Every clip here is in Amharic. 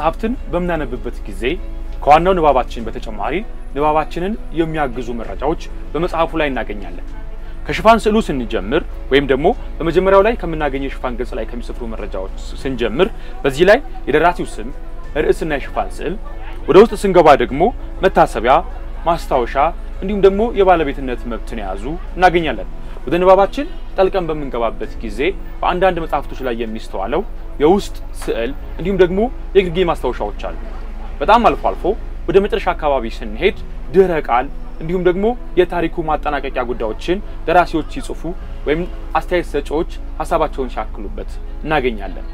መጽሐፍትን በምናነብበት ጊዜ ከዋናው ንባባችን በተጨማሪ ንባባችንን የሚያግዙ መረጃዎች በመጽሐፉ ላይ እናገኛለን። ከሽፋን ስዕሉ ስንጀምር ወይም ደግሞ በመጀመሪያው ላይ ከምናገኘው የሽፋን ገጽ ላይ ከሚሰፍሩ መረጃዎች ስንጀምር በዚህ ላይ የደራሲው ስም፣ ርዕስና የሽፋን ስዕል፣ ወደ ውስጥ ስንገባ ደግሞ መታሰቢያ፣ ማስታወሻ እንዲሁም ደግሞ የባለቤትነት መብትን የያዙ እናገኛለን። ወደ ንባባችን ጠልቀን በምንገባበት ጊዜ በአንዳንድ መጽሐፍቶች ላይ የሚስተዋለው የውስጥ ስዕል እንዲሁም ደግሞ የግርጌ ማስታወሻዎች አሉ። በጣም አልፎ አልፎ ወደ መጨረሻ አካባቢ ስንሄድ ድህረ ቃል እንዲሁም ደግሞ የታሪኩ ማጠናቀቂያ ጉዳዮችን ደራሲዎች ሲጽፉ ወይም አስተያየት ሰጪዎች ሀሳባቸውን ሲያክሉበት እናገኛለን።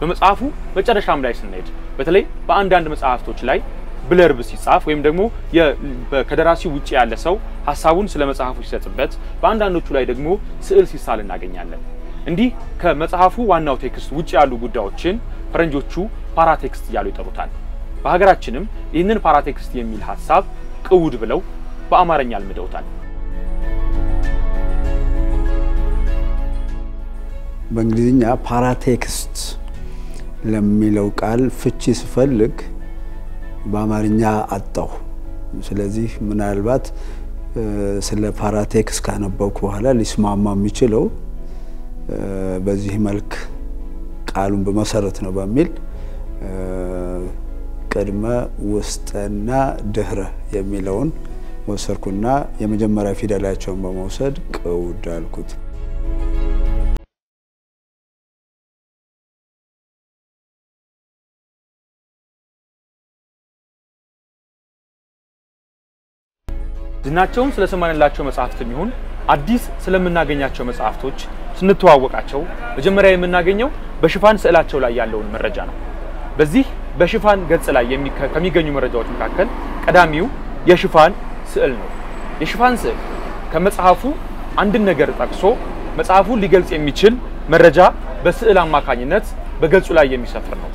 በመጽሐፉ መጨረሻም ላይ ስንሄድ በተለይ በአንዳንድ መጽሐፍቶች ላይ ብለርብ ሲጻፍ ወይም ደግሞ ከደራሲው ውጭ ያለ ሰው ሀሳቡን ስለ መጽሐፉ ሲሰጥበት፣ በአንዳንዶቹ ላይ ደግሞ ስዕል ሲሳል እናገኛለን። እንዲህ ከመጽሐፉ ዋናው text ውጭ ያሉ ጉዳዮችን ፈረንጆቹ paratext እያሉ ይጠሩታል። በሀገራችንም ይህንን paratext የሚል ሀሳብ ቅውድ ብለው በአማርኛ አልምደውታል። በእንግሊዝኛ paratext ለሚለው ቃል ፍቺ ስፈልግ በአማርኛ አጣሁ። ስለዚህ ምናልባት ስለ ፓራቴክስ ካነበብኩ በኋላ ሊስማማ የሚችለው በዚህ መልክ ቃሉን በመሰረት ነው በሚል ቅድመ ውስጥና ድህረ የሚለውን ወሰድኩና የመጀመሪያ ፊደላቸውን በመውሰድ ቅውድ አልኩት። ዝናቸውን ስለሰማንላቸው መጽሐፍትም ይሁን አዲስ ስለምናገኛቸው መጽሐፍቶች ስንተዋወቃቸው መጀመሪያ የምናገኘው በሽፋን ስዕላቸው ላይ ያለውን መረጃ ነው። በዚህ በሽፋን ገጽ ላይ ከሚገኙ መረጃዎች መካከል ቀዳሚው የሽፋን ስዕል ነው። የሽፋን ስዕል ከመጽሐፉ አንድን ነገር ጠቅሶ መጽሐፉን ሊገልጽ የሚችል መረጃ በስዕል አማካኝነት በገጹ ላይ የሚሰፍር ነው።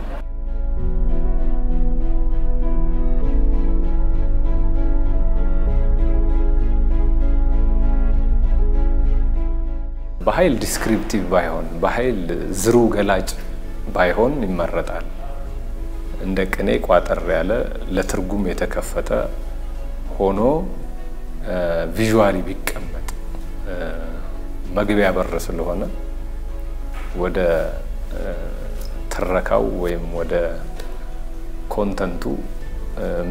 በኃይል descriptive ባይሆን በኃይል ዝሩ ገላጭ ባይሆን ይመረጣል። እንደ ቅኔ ቋጠር ያለ ለትርጉም የተከፈተ ሆኖ visually ቢቀመጥ መግቢያ በር ስለሆነ ወደ ትረካው ወይም ወደ content ኡ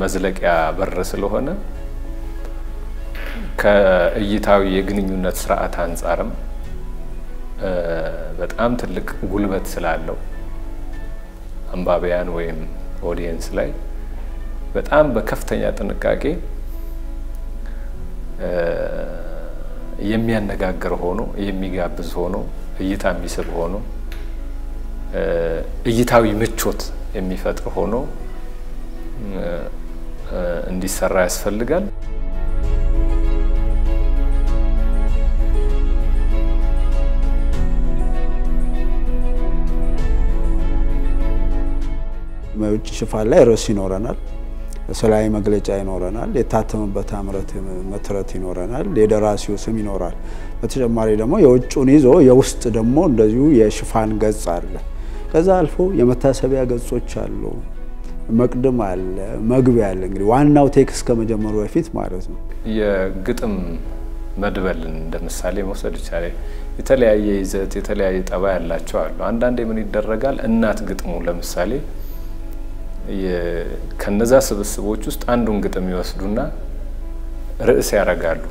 መዝለቂያ በር ስለሆነ ከእይታዊ የግንኙነት ስርዓት አንጻርም በጣም ትልቅ ጉልበት ስላለው አንባቢያን ወይም ኦዲየንስ ላይ በጣም በከፍተኛ ጥንቃቄ የሚያነጋግር ሆኖ የሚጋብዝ ሆኖ እይታ የሚስብ ሆኖ እይታዊ ምቾት የሚፈጥር ሆኖ እንዲሰራ ያስፈልጋል። የውጭ ሽፋን ላይ ርዕስ ይኖረናል፣ ስላዊ መግለጫ ይኖረናል፣ የታተመበት ዓመተ ምሕረት ይኖረናል፣ የደራሲው ስም ይኖራል። በተጨማሪ ደግሞ የውጭውን ይዞ የውስጥ ደግሞ እንደዚሁ የሽፋን ገጽ አለ። ከዛ አልፎ የመታሰቢያ ገጾች አሉ፣ መቅድም አለ፣ መግቢያ አለ። እንግዲህ ዋናው text ከመጀመሩ በፊት ማለት ነው። የግጥም መድበልን እንደ ምሳሌ መውሰድ ይቻላል። የተለያየ ይዘት የተለያየ ጠባይ ያላቸው አሉ። አንዳንዴ ምን ይደረጋል? እናት ግጥሙ ለምሳሌ ከነዛ ስብስቦች ውስጥ አንዱን ግጥም ይወስዱና ርዕስ ያደርጋሉ።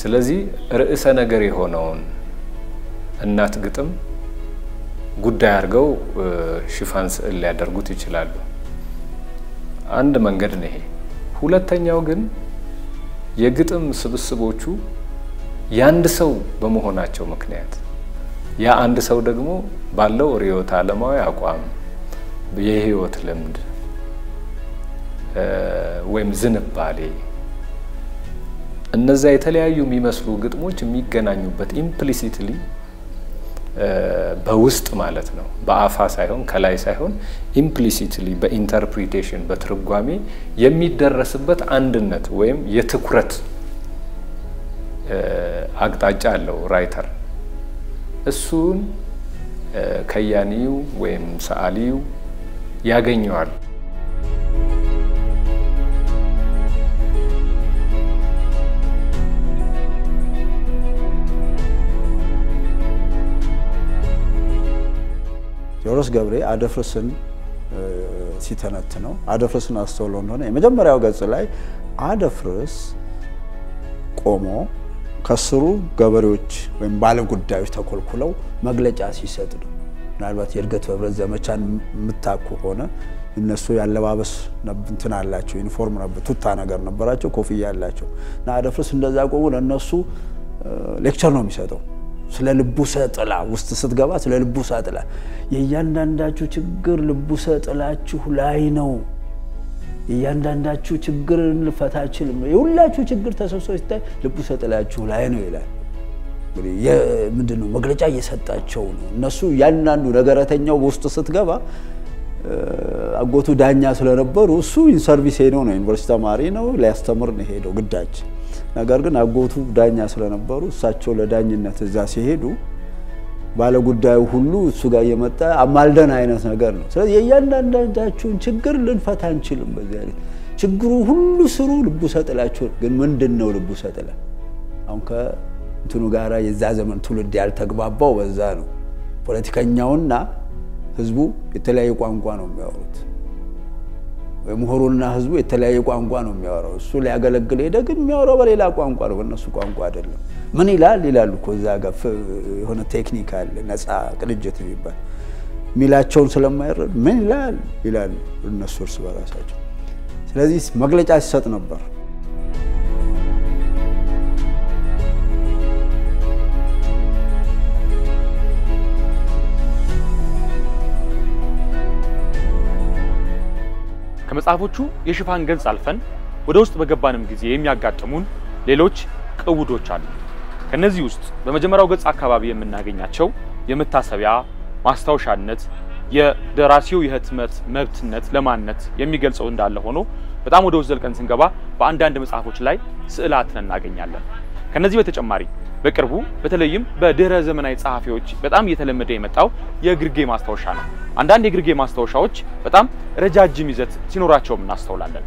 ስለዚህ ርዕሰ ነገር የሆነውን እናት ግጥም ጉዳይ አድርገው ሽፋን ስዕል ሊያደርጉት ይችላሉ። አንድ መንገድ ነው ይሄ። ሁለተኛው ግን የግጥም ስብስቦቹ የአንድ ሰው በመሆናቸው ምክንያት ያ አንድ ሰው ደግሞ ባለው ርዕዮተ ዓለማዊ አቋም የህይወት ልምድ ወይም ዝንባሌ እነዛ የተለያዩ የሚመስሉ ግጥሞች የሚገናኙበት implicitly በውስጥ ማለት ነው። በይፋ ሳይሆን ከላይ ሳይሆን implicitly በ interpretation በትርጓሜ የሚደረስበት አንድነት ወይም የትኩረት አቅጣጫ አለው writer። እሱን ከያኒው ወይም ሰዓሊው ያገኘዋል። ቴዎድሮስ ገብሬ አደፍርስን ሲተነትነው አደፍርስን አስተውሎ እንደሆነ የመጀመሪያው ገጽ ላይ አደፍርስ ቆሞ ከስሩ ገበሬዎች ወይም ባለጉዳዮች ተኮልኩለው መግለጫ ሲሰጥ ነው። ምናልባት የእድገት በህብረት ዘመቻን የምታውቁ ሆነ እነሱ ያለባበስ እንትን አላቸው፣ ዩኒፎርም ነበር፣ ቱታ ነገር ነበራቸው፣ ኮፍያ አላቸው እና አደፍርስ እንደዛ ቆሞ ለእነሱ lecture ነው የሚሰጠው ስለ ልቡሰ ጥላ ውስጥ ስትገባ ስለ ልቡሰ ጥላ የእያንዳንዳችሁ ችግር ልቡሰ ጥላችሁ ላይ ነው። የእያንዳንዳችሁ ችግር ልፈታ የሁላችሁ ችግር ተሰብስቦ ሲታይ ልቡሰ ጥላችሁ ላይ ነው ይላል። ምንድን ነው መግለጫ እየሰጣቸው ነው። እነሱ እያንዳንዱ ነገረተኛው በውስጥ ስትገባ አጎቱ ዳኛ ስለነበሩ እሱ service ሄደው ነው ዩኒቨርሲቲ ተማሪ ነው ሊያስተምር ነው ሄደው ግዳጅ ነገር ግን አጎቱ ዳኛ ስለነበሩ እሳቸው ለዳኝነት እዛ ሲሄዱ ባለጉዳዩ ሁሉ እሱ ጋር እየመጣ አማልደን አይነት ነገር ነው። ስለዚህ የእያንዳንዳችሁን ችግር ልንፈታ አንችልም። በዚህ ችግሩ ሁሉ ስሩ ልቡሰ ጥላችሁ ግን ምንድን ነው ልቡሰ ጥላ? አሁን ከእንትኑ ጋራ የዛ ዘመን ትውልድ ያልተግባባው በዛ ነው። ፖለቲከኛውና ህዝቡ የተለያየ ቋንቋ ነው የሚያወሩት። ምሁሩና ህዝቡ የተለያየ ቋንቋ ነው የሚያወራው። እሱ ሊያገለግል ሄደ፣ ግን የሚያወራው በሌላ ቋንቋ ነው፣ በእነሱ ቋንቋ አይደለም። ምን ይላል ይላሉ እኮ እዛ ጋር የሆነ ቴክኒክ አለ፣ ነፃ ቅንጅት የሚባል የሚላቸውን ስለማይረዱ ምን ይላል ይላሉ እነሱ እርስ በራሳቸው። ስለዚህ መግለጫ ሲሰጥ ነበር። ከመጽሐፎቹ የሽፋን ገጽ አልፈን ወደ ውስጥ በገባንም ጊዜ የሚያጋጥሙን ሌሎች ቅውዶች አሉ። ከነዚህ ውስጥ በመጀመሪያው ገጽ አካባቢ የምናገኛቸው የመታሰቢያ ማስታወሻነት፣ የደራሲው የህትመት መብትነት ለማንነት የሚገልጸው እንዳለ ሆኖ በጣም ወደ ውስጥ ዘልቀን ስንገባ በአንዳንድ መጽሐፎች ላይ ስዕላትን እናገኛለን። ከነዚህ በተጨማሪ በቅርቡ በተለይም በድህረ ዘመናዊ ጸሐፊዎች በጣም እየተለመደ የመጣው የግርጌ ማስታወሻ ነው። አንዳንድ የግርጌ ማስታወሻዎች በጣም ረጃጅም ይዘት ሲኖራቸውም እናስተውላለን።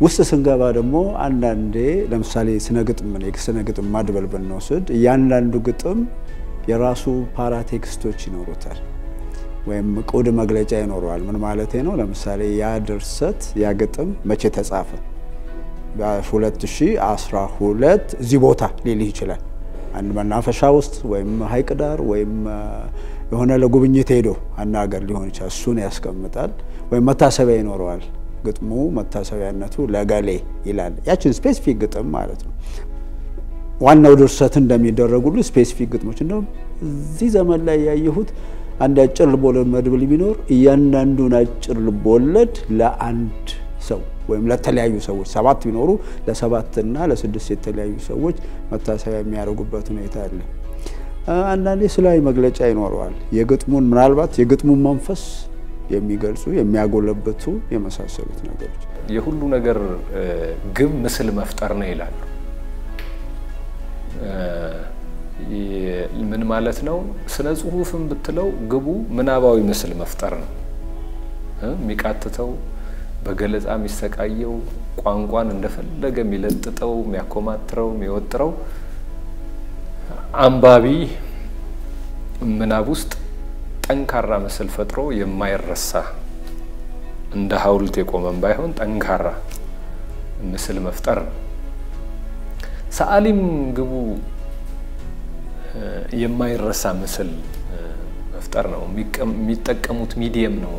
ውስጥ ስንገባ ደግሞ አንዳንዴ ለምሳሌ ስነ ግጥም የስነ ግጥም ማድበል ብንወስድ እያንዳንዱ ግጥም የራሱ ፓራቴክስቶች ይኖሩታል ወይም ቁድ መግለጫ ይኖረዋል። ምን ማለት ነው? ለምሳሌ ያ ድርሰት ያ ግጥም መቼ ተጻፈ? በ2012 እዚህ ቦታ ሊልህ ይችላል። አንድ መናፈሻ ውስጥ ወይም ሐይቅ ዳር ወይም የሆነ ለጉብኝት ሄዶ አናገር ሊሆን ይችላል። እሱን ያስቀምጣል። ወይም መታሰቢያ ይኖረዋል። ግጥሙ መታሰቢያነቱ ለገሌ ይላል። ያችን specific ግጥም ማለት ነው። ዋናው ድርሰት እንደሚደረጉሉ specific ግጥሞች እንደውም እዚህ ዘመን ላይ ያየሁት አንድ አጭር ልቦለድ መድብል ቢኖር እያንዳንዱን አጭር ልቦለድ ለአንድ ሰው ወይም ለተለያዩ ሰዎች ሰባት ቢኖሩ ለሰባትና ለስድስት የተለያዩ ሰዎች መታሰቢያ የሚያደርጉበት ሁኔታ አለ። አንዳንዴ ስላዊ መግለጫ ይኖረዋል። የግጥሙን ምናልባት የግጥሙን መንፈስ የሚገልጹ የሚያጎለብቱ የመሳሰሉት ነገሮች የሁሉ ነገር ግብ ምስል መፍጠር ነው ይላሉ። ምን ማለት ነው? ስነ ጽሁፍም ብትለው ግቡ ምናባዊ ምስል መፍጠር ነው። የሚቃትተው በገለጻ የሚሰቃየው ቋንቋን እንደፈለገ የሚለጥጠው የሚያኮማትረው የሚወጥረው አንባቢ ምናብ ውስጥ ጠንካራ ምስል ፈጥሮ የማይረሳ እንደ ሐውልት የቆመም ባይሆን ጠንካራ ምስል መፍጠር ነው። ሰዓሊም ግቡ የማይረሳ ምስል መፍጠር ነው። የሚጠቀሙት medium ነው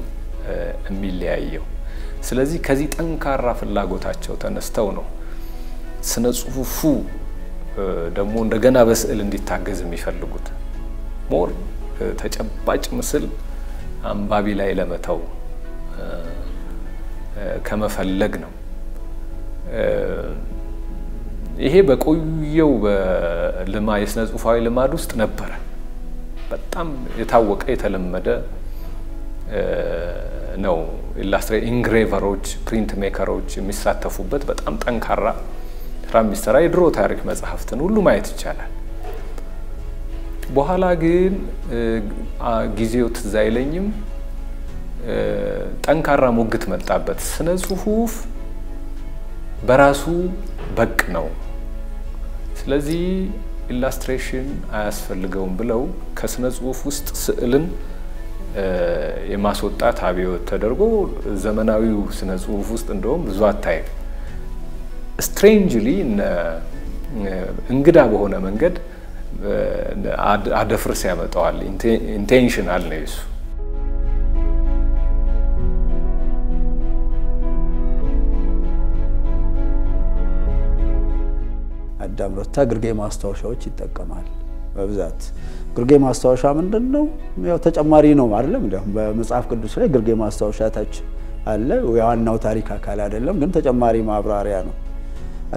የሚለያየው። ስለዚህ ከዚህ ጠንካራ ፍላጎታቸው ተነስተው ነው ስነ ጽሁፉ ደግሞ እንደገና በስዕል እንዲታገዝ የሚፈልጉት more ተጨባጭ ምስል አንባቢ ላይ ለመተው ከመፈለግ ነው። ይሄ በቆየው በልማ የስነ ጽሁፋዊ ልማድ ውስጥ ነበረ። በጣም የታወቀ የተለመደ ነው illustrator engraver ኦች፣ print maker ኦች የሚሳተፉበት በጣም ጠንካራ ስራ የሚሰራ የድሮ ታሪክ መጽሐፍትን ሁሉ ማየት ይቻላል። በኋላ ግን ጊዜው ትዝ አይለኝም ጠንካራ ሙግት መጣበት። ስነ ጽሁፍ በራሱ በቂ ነው፣ ስለዚህ illustration አያስፈልገውም ብለው ከስነ ጽሁፍ ውስጥ ስዕልን የማስወጣት አብዮት ተደርጎ ዘመናዊው ስነ ጽሁፍ ውስጥ እንደውም ብዙ አታይም። strangely እንግዳ በሆነ መንገድ አደፍርስ ያመጣዋል። intentional ነው የሱ። አዳም ረታ ግርጌ ማስታወሻዎች ይጠቀማል በብዛት። ግርጌ ማስታወሻ ምንድን ነው? ያው ተጨማሪ ነው አይደለም። እንዲያውም በመጽሐፍ ቅዱስ ላይ ግርጌ ማስታወሻ ታች አለ። የዋናው ታሪክ አካል አይደለም፣ ግን ተጨማሪ ማብራሪያ ነው።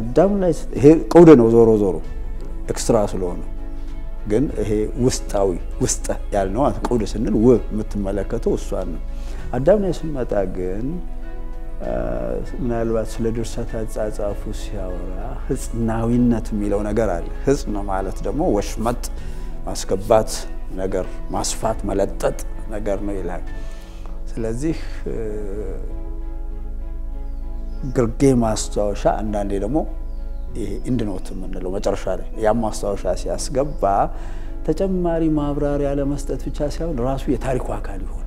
አዳም ላይ ይሄ ቅውድ ነው ዞሮ ዞሮ extra ስለሆነ ግን ይሄ ውስጣዊ ውስጠ ያልነው ቅውድ ስንል ው የምትመለከተው እሷን ነው። አዳም ላይ ስንመጣ ግን ምናልባት ስለ ድርሰት አጻጻፉ ሲያወራ ህጽናዊነት የሚለው ነገር አለ። ህጽን ማለት ደግሞ ወሽመጥ ማስገባት ነገር ማስፋት መለጠጥ ነገር ነው ይላል። ስለዚህ ግርጌ ማስታወሻ አንዳንዴ ደግሞ ይሄ ኢንድኖት የምንለው መጨረሻ ላይ ያም ማስታወሻ ሲያስገባ ተጨማሪ ማብራሪያ ለመስጠት ብቻ ሳይሆን ራሱ የታሪኩ አካል ይሆናል።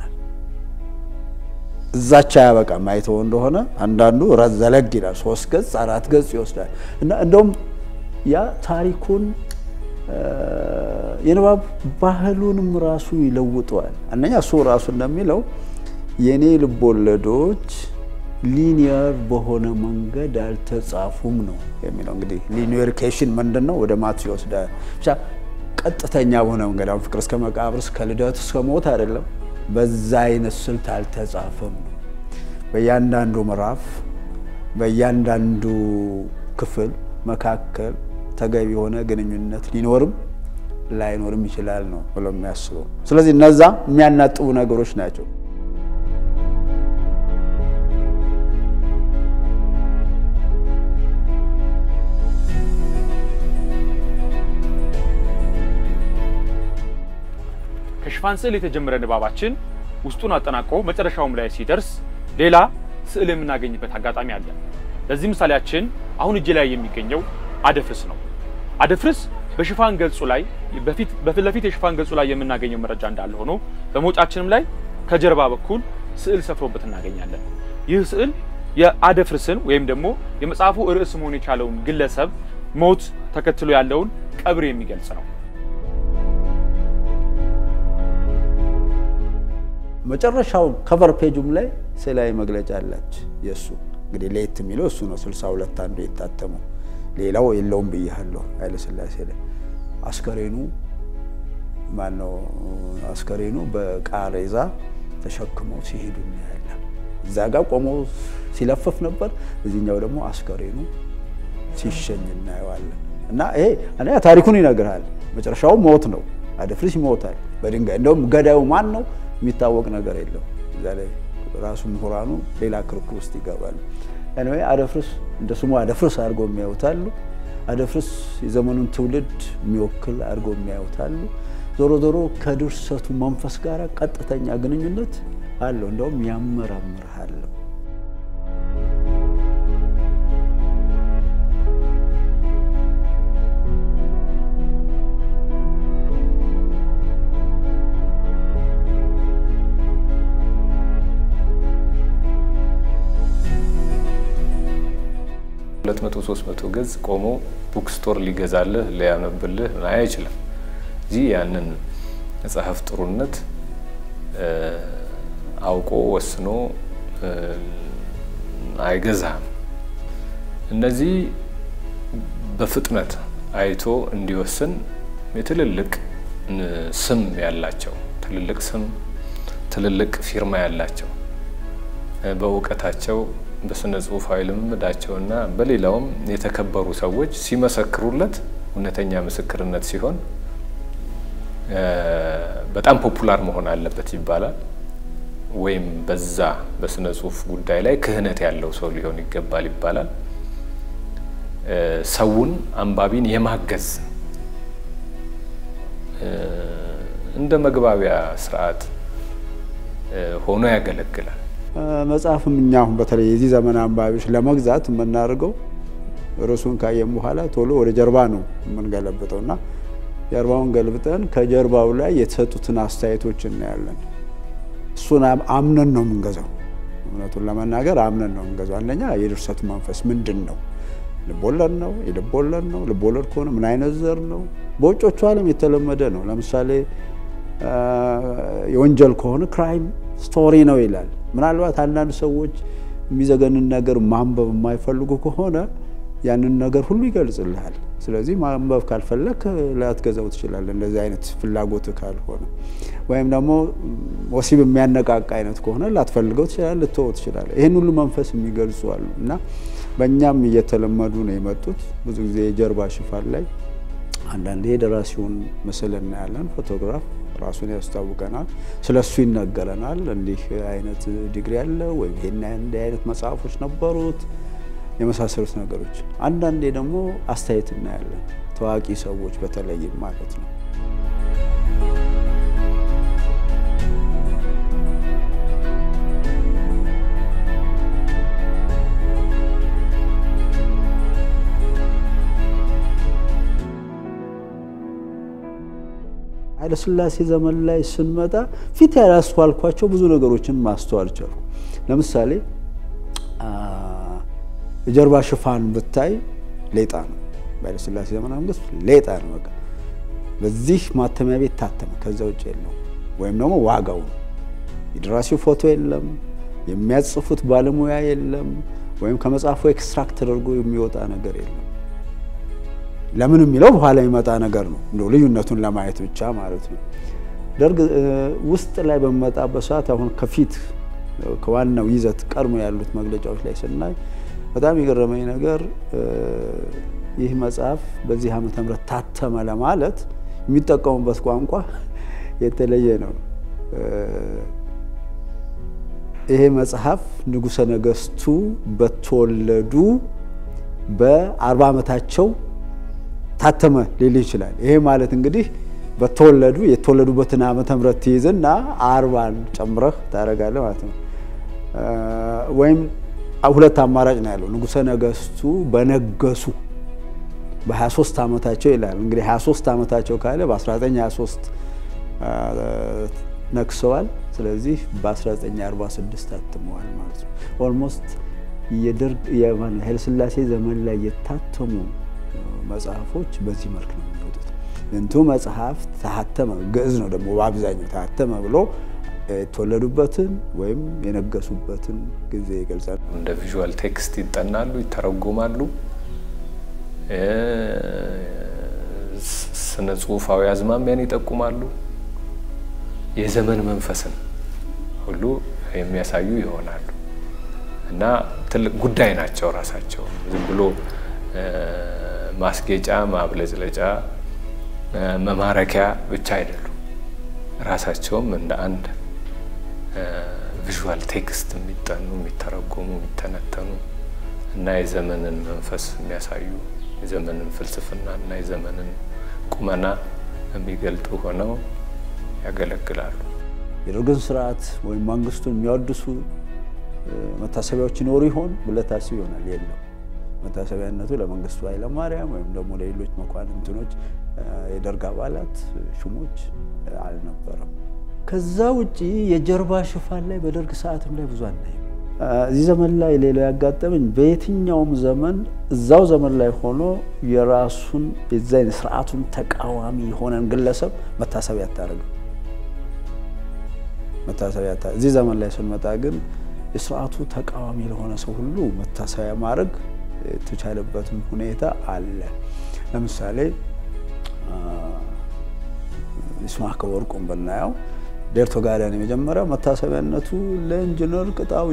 እዛቻ አያበቃም። አይተው እንደሆነ አንዳንዱ ዘለግ ይላል፣ ሶስት ገጽ አራት ገጽ ይወስዳል እና እንደውም ያ ታሪኩን የንባብ ባህሉንም ራሱ ይለውጠዋል። አንደኛ እሱ ራሱ እንደሚለው የእኔ ልቦለዶች ሊኒየር በሆነ መንገድ አልተጻፉም ነው የሚለው። እንግዲህ ሊኒየሪኬሽን ምንድን ነው? ወደ ማት ይወስዳል። ብቻ ቀጥተኛ በሆነ መንገድ አሁን ፍቅር እስከ መቃብር እስከ ልደት እስከ ሞት አይደለም፣ በዛ አይነት ስልት አልተጻፈም በእያንዳንዱ ምዕራፍ በእያንዳንዱ ክፍል መካከል ተገቢ የሆነ ግንኙነት ሊኖርም ላይኖርም ይችላል ነው ብሎ የሚያስበው። ስለዚህ እነዛ የሚያናጥቡ ነገሮች ናቸው። ከሽፋን ስዕል የተጀመረ ንባባችን ውስጡን አጠናቆ መጨረሻውም ላይ ሲደርስ ሌላ ስዕል የምናገኝበት አጋጣሚ አለ። ለዚህ ምሳሌያችን አሁን እጅ ላይ የሚገኘው አደፍርስ ነው። አደፍርስ በሽፋን ገጹ ላይ በፊት ለፊት የሽፋን ገጹ ላይ የምናገኘው መረጃ እንዳለ ሆኖ በመውጫችንም ላይ ከጀርባ በኩል ስዕል ሰፍሮበት እናገኛለን። ይህ ስዕል የአደፍርስን ወይም ደግሞ የመጽሐፉ ርዕስ መሆን የቻለውን ግለሰብ ሞት ተከትሎ ያለውን ቀብር የሚገልጽ ነው። መጨረሻው ከቨር ፔጁም ላይ ስዕላዊ መግለጫ አላች። የእሱ እንግዲህ ለየት የሚለው እሱ ነው። ስልሳ ሁለት አንዱ የታተመው ሌላው የለውም ብያለሁ። ኃይለሥላሴ ላይ አስከሬኑ ማነው? አስከሬኑ በቃሬዛ ተሸክመው ሲሄዱ እናያለን። እዛ ጋር ቆሞ ሲለፈፍ ነበር፣ እዚህኛው ደግሞ አስከሬኑ ሲሸኝ እናየዋለን። እና ይሄ አንደኛ ታሪኩን ይነግርሃል። መጨረሻው ሞት ነው። አደፍርስ ይሞታል በድንጋይ እንደውም ገዳዩ ማን ነው የሚታወቅ ነገር የለም። እዛ ላይ ራሱ ምሁራኑ ሌላ ክርክር ውስጥ ይገባሉ። ኤኒዌይ አደፍርስ እንደ ስሙ አደፍርስ አድርጎ የሚያዩታሉ። አደፍርስ የዘመኑን ትውልድ የሚወክል አድርጎ የሚያዩታሉ። ዞሮ ዞሮ ከድርሰቱ መንፈስ ጋር ቀጥተኛ ግንኙነት አለው። እንደውም ያመራምርሃለሁ። ሁለት መቶ ሶስት መቶ ገጽ ቆሞ book store ሊገዛልህ ሊያነብልህ አይችልም። እዚህ ያንን መጽሐፍ ጥሩነት አውቆ ወስኖ አይገዛም። እነዚህ በፍጥነት አይቶ እንዲወስን የትልልቅ ስም ያላቸው ትልልቅ ስም ትልልቅ ፊርማ ያላቸው በእውቀታቸው በስነ ጽሁፋዊ ልምምዳቸውና በሌላውም የተከበሩ ሰዎች ሲመሰክሩለት እውነተኛ ምስክርነት ሲሆን በጣም ፖፑላር መሆን አለበት ይባላል። ወይም በዛ በስነ ጽሁፍ ጉዳይ ላይ ክህነት ያለው ሰው ሊሆን ይገባል ይባላል። ሰውን አንባቢን የማገዝ እንደ መግባቢያ ስርዓት ሆኖ ያገለግላል። መጽሐፍም እኛ አሁን በተለይ የዚህ ዘመን አንባቢዎች ለመግዛት የምናደርገው ርዕሱን ካየን በኋላ ቶሎ ወደ ጀርባ ነው የምንገለብጠው እና ጀርባውን ገልብጠን ከጀርባው ላይ የተሰጡትን አስተያየቶች እናያለን። እሱን አምነን ነው የምንገዛው። እውነቱን ለመናገር አምነን ነው የምንገዛው። አንደኛ የድርሰቱ መንፈስ ምንድን ነው? ልቦለድ ነው? የልቦለድ ነው? ልቦለድ ከሆነ ምን አይነት ዘር ነው? በውጮቹ ዓለም የተለመደ ነው። ለምሳሌ የወንጀል ከሆነ crime story ነው ይላል። ምናልባት አንዳንድ ሰዎች የሚዘገንን ነገር ማንበብ የማይፈልጉ ከሆነ ያንን ነገር ሁሉ ይገልጽልሃል። ስለዚህ ማንበብ ካልፈለግ ላትገዛው ትችላለህ፣ እንደዚህ አይነት ፍላጎት ካልሆነ። ወይም ደግሞ ወሲብ የሚያነቃቃ አይነት ከሆነ ላትፈልገው ትችላለህ፣ ልትወው ትችላለህ። ይህን ሁሉ መንፈስ የሚገልጹ አሉ እና በእኛም እየተለመዱ ነው የመጡት። ብዙ ጊዜ የጀርባ ሽፋን ላይ አንዳንዴ የደራሲውን ምስል እናያለን። ፎቶግራፍ ራሱን ያስታውቀናል፣ ስለ እሱ ይነገረናል። እንዲህ አይነት ዲግሪ አለ ወይም ይሄን እንዲህ አይነት መጽሐፎች ነበሩት የመሳሰሉት ነገሮች። አንዳንዴ ደግሞ አስተያየት እናያለን፣ ታዋቂ ሰዎች በተለይም ማለት ነው። ኃይለሥላሴ ዘመን ላይ ስንመጣ ፊት ያላስተዋልኳቸው ብዙ ነገሮችን ማስተዋል ቻልኩ። ለምሳሌ የጀርባ ሽፋን ብታይ ሌጣ ነው። በኃይለሥላሴ ዘመነ መንግስት ሌጣ ነው። በቃ በዚህ ማተሚያ ቤት ታተመ፣ ከዛ ውጭ የለው። ወይም ደግሞ ዋጋው ነው። የደራሲው ፎቶ የለም፣ የሚያጽፉት ባለሙያ የለም፣ ወይም ከመጽሐፉ extract ተደርጎ የሚወጣ ነገር የለም። ለምን የሚለው በኋላ የሚመጣ ነገር ነው። እንደው ልዩነቱን ለማየት ብቻ ማለት ነው። ደርግ ውስጥ ላይ በሚመጣበት ሰዓት አሁን ከፊት ከዋናው ይዘት ቀድሞ ያሉት መግለጫዎች ላይ ስናይ በጣም የገረመኝ ነገር ይህ መጽሐፍ በዚህ ዓመተ ምህረት ታተመ ለማለት የሚጠቀሙበት ቋንቋ የተለየ ነው። ይሄ መጽሐፍ ንጉሠ ነገሥቱ በተወለዱ በአርባ ዓመታቸው ታተመ ሊል ይችላል። ይሄ ማለት እንግዲህ በተወለዱ የተወለዱበትን ዓመተ ምህረት ትይዝና አርባን ጨምረህ ታደርጋለህ ማለት ነው። ወይም ሁለት አማራጭ ነው ያለው። ንጉሠ ነገሥቱ በነገሱ በ23 ዓመታቸው ይላል። እንግዲህ 23 ዓመታቸው ካለ በ1923 ነግሰዋል። ስለዚህ በ1946 ታትመዋል ማለት ነው። almost የደርግ ኃይለሥላሴ ዘመን ላይ የታተሙ መጽሐፎች በዚህ መልክ ነው የሚወጡት። እንቱ መጽሐፍ ታተመ፣ ግዕዝ ነው ደግሞ በአብዛኛው ታተመ ብሎ የተወለዱበትን ወይም የነገሱበትን ጊዜ ይገልጻል። እንደ visual text ይጠናሉ፣ ይተረጎማሉ። ስነ ጽሁፋዊ አዝማሚያን ይጠቁማሉ። የዘመን መንፈስን ሁሉ የሚያሳዩ ይሆናሉ እና ትልቅ ጉዳይ ናቸው ራሳቸው ዝም ብሎ ማስጌጫ፣ ማብለጭለጫ፣ መማረኪያ ብቻ አይደሉም። ራሳቸውም እንደ አንድ visual text የሚጠኑ የሚተረጎሙ፣ የሚተነተኑ እና የዘመንን መንፈስ የሚያሳዩ የዘመንን ፍልስፍና እና የዘመንን ቁመና የሚገልጡ ሆነው ያገለግላሉ። የደርግን ስርዓት ወይም መንግስቱን የሚያወድሱ መታሰቢያዎች ይኖሩ ይሆን ብለህ ይሆናል። የለም። መታሰቢያነቱ ለመንግስቱ ኃይለማርያም ወይም ደግሞ ለሌሎች መኳንንትኖች የደርግ አባላት ሹሞች አልነበረም። ከዛ ውጪ የጀርባ ሽፋን ላይ በደርግ ሰዓትም ላይ ብዙ አናይም። እዚህ ዘመን ላይ ሌላው ያጋጠመኝ በየትኛውም ዘመን እዛው ዘመን ላይ ሆኖ የራሱን የዛ ስርዓቱን ተቃዋሚ የሆነን ግለሰብ መታሰቢያ አታደርግም። መታሰቢያ እዚህ ዘመን ላይ ስንመጣ ግን የስርዓቱ ተቃዋሚ ለሆነ ሰው ሁሉ መታሰቢያ ማድረግ የተቻለበትም ሁኔታ አለ። ለምሳሌ ይስማዕከ ወርቁን ብናየው ዴርቶጋዳን የመጀመሪያው መታሰቢያነቱ ለኢንጂነር ቅጣው